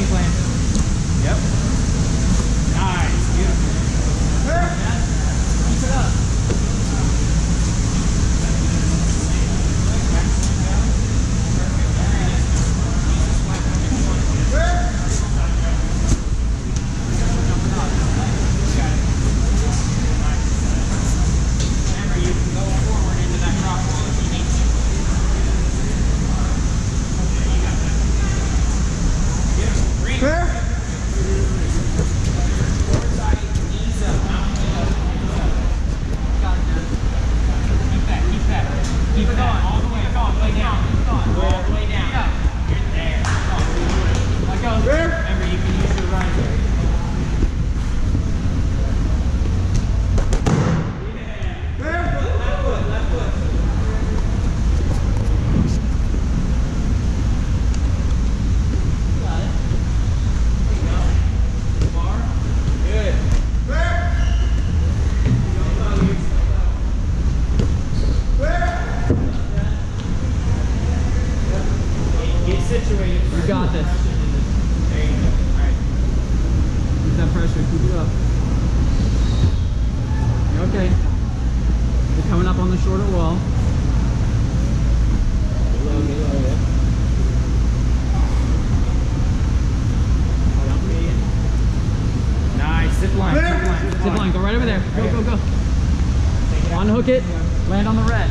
game plan. pressure, keep it up. You're okay. You're coming up on the shorter wall. Nice, zip line, zip line, zip line. Go right over there. Go, go, go. Unhook it, land on the red.